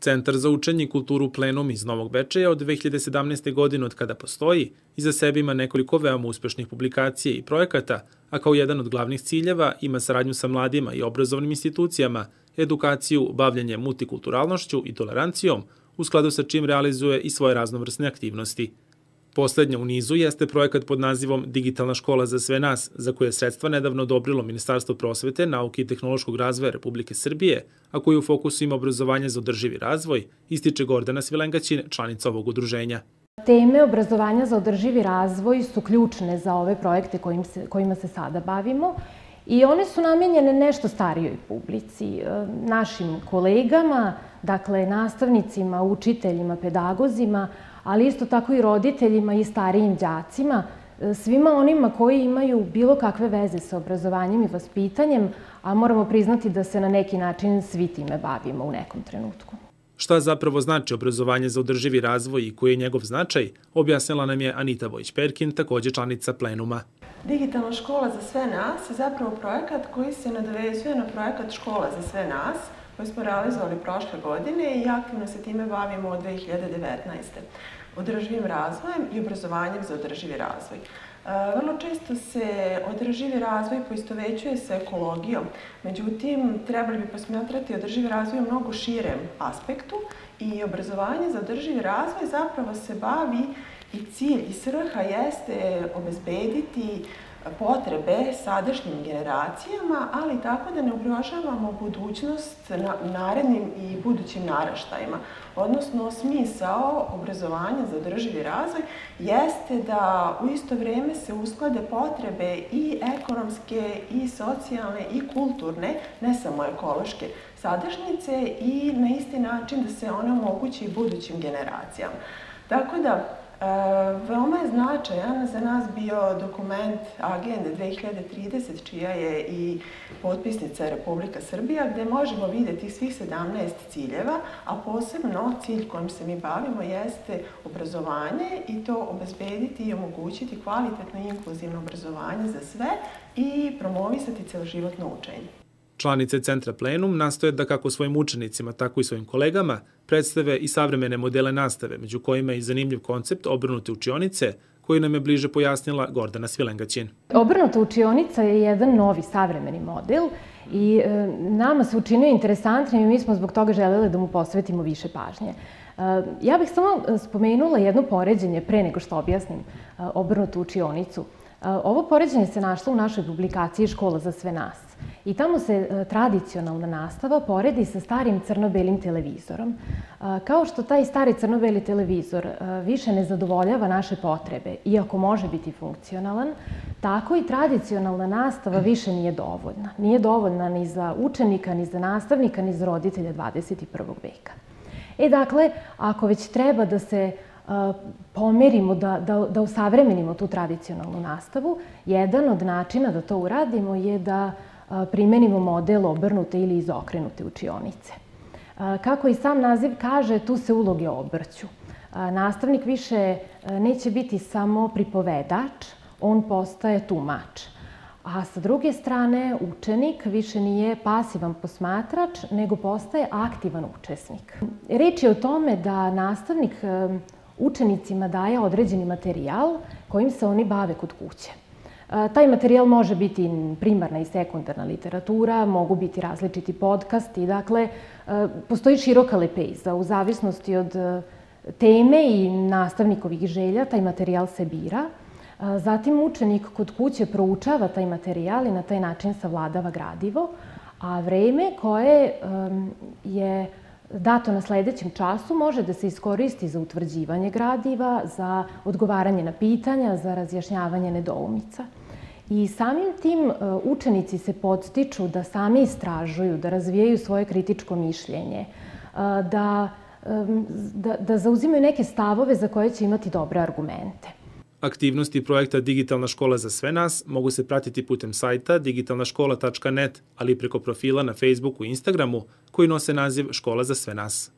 Centar za učenje i kulturu Plenum iz Novog Bečeja od 2017. godine od kada postoji, iza sebe ima nekoliko veoma uspešnih publikacija i projekata, a kao jedan od glavnih ciljeva ima saradnju sa mladima i obrazovnim institucijama, edukaciju, bavljanje multikulturalnošću i tolerancijom, u skladu sa čim realizuje i svoje raznovrsne aktivnosti. Poslednja u nizu jeste projekat pod nazivom Digitalna škola za sve nas, za koje je sredstva nedavno odobrilo Ministarstvo prosvete, nauke i tehnološkog razvoja Republike Srbije, a koji u fokusu ima obrazovanje za održivi razvoj, ističe Gordana Svilengaćin, članica ovog udruženja. Teme obrazovanja za održivi razvoj su ključne za ove projekte kojim se, kojima se sada bavimo i one su namenjene nešto starijoj publici, e, našim kolegama, dakle nastavnicima, učiteljima, pedagozima, ali isto tako i roditeljima i starijim đacima, e, svima onima koji imaju bilo kakve veze sa obrazovanjem i vaspitanjem, a moramo priznati da se na neki način svi time bavimo u nekom trenutku. Šta zapravo znači obrazovanje za održivi razvoj i koji je njegov značaj, objasnila nam je Anita Vojić-Perkin, takođe članica plenuma. Digitalna škola za sve nas je zapravo projekat koji se nadovezuje na projekat Škola za sve nas, koji smo realizovali prošle godine i aktivno se time bavimo od 2019. Održivim razvojem i obrazovanjem za održivi razvoj. E, vrlo često se održivi razvoj poistovećuje sa ekologijom, međutim, trebali bi posmatrati održivi razvoj u mnogo širem aspektu i obrazovanje za održivi razvoj zapravo se bavi i cilj i svrha jeste obezbediti potrebe sadašnjim generacijama, ali tako da ne ugrožavamo budućnost na narednim i budućim naraštajima. Odnosno, smisao obrazovanja za održivi razvoj jeste da u isto vreme se usklade potrebe i ekonomske, i socijalne, i kulturne, ne samo ekološke sadašnjice i na isti način da se one omogući i budućim generacijama. Tako da, E, značajan za nas bio dokument Agende 2030, čija je i potpisnica Republika Srbija, gde možemo videti svih 17 ciljeva, a posebno cilj kojim se mi bavimo jeste obrazovanje i to obezbediti i omogućiti kvalitetno i inkluzivno obrazovanje za sve i promovisati celoživotno učenje. Članice Centra Plenum nastoje da kako svojim učenicima, tako i svojim kolegama predstave i savremene modele nastave, među kojima je i zanimljiv koncept obrnute učionice, koji nam je bliže pojasnila Gordana Svilengaćin. Obrnuta učionica je jedan novi savremeni model i e, nama se učinio interesantnim i mi smo zbog toga želeli da mu posvetimo više pažnje. E, ja bih samo spomenula jedno poređenje pre nego što objasnim e, obrnutu učionicu. Ovo poređenje se našlo u našoj publikaciji Škola za sve nas. I tamo se e, tradicionalna nastava poredi sa starim crno-belim televizorom. Kao što taj stari crno-beli televizor e, više ne zadovoljava naše potrebe, iako može biti funkcionalan, tako i tradicionalna nastava više nije dovoljna. Nije dovoljna ni za učenika, ni za nastavnika, ni za roditelja 21. veka. E dakle, ako već treba da se pomerimo, da, da, da usavremenimo tu tradicionalnu nastavu, jedan od načina da to uradimo je da primenimo model obrnute ili izokrenute učionice. Kako i sam naziv kaže, tu se uloge obrću. Nastavnik više neće biti samo pripovedač, on postaje tumač. A sa druge strane, učenik više nije pasivan posmatrač, nego postaje aktivan učesnik. Reč je o tome da nastavnik učenicima daje određeni materijal kojim se oni bave kod kuće. Taj materijal može biti primarna i sekundarna literatura, mogu biti različiti podcasti, dakle, postoji široka lepeza u zavisnosti od teme i nastavnikovih želja, taj materijal se bira. Zatim učenik kod kuće proučava taj materijal i na taj način savladava gradivo, a vreme koje je dato na sledećem času može da se iskoristi za utvrđivanje gradiva, za odgovaranje na pitanja, za razjašnjavanje nedoumica. I samim tim e, učenici se podstiču da sami istražuju, da razvijaju svoje kritičko mišljenje, e, da, da, da zauzimaju neke stavove za koje će imati dobre argumente. Aktivnosti projekta Digitalna škola za sve nas mogu se pratiti putem sajta digitalnaškola.net, ali i preko profila na Facebooku i Instagramu koji nose naziv Škola za sve nas.